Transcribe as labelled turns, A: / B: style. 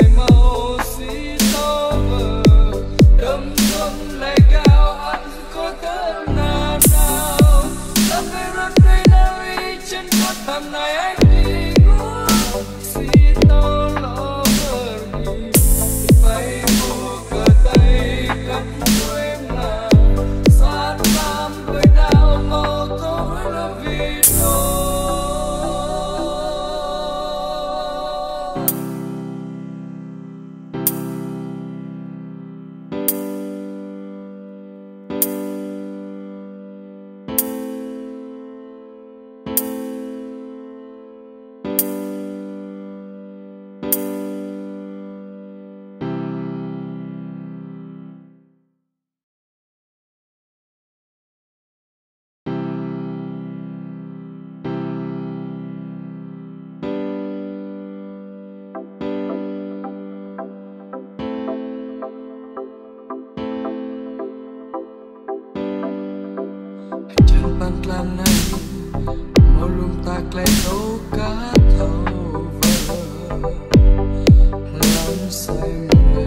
A: same old pantlanan Molong taklay no katover Lam say me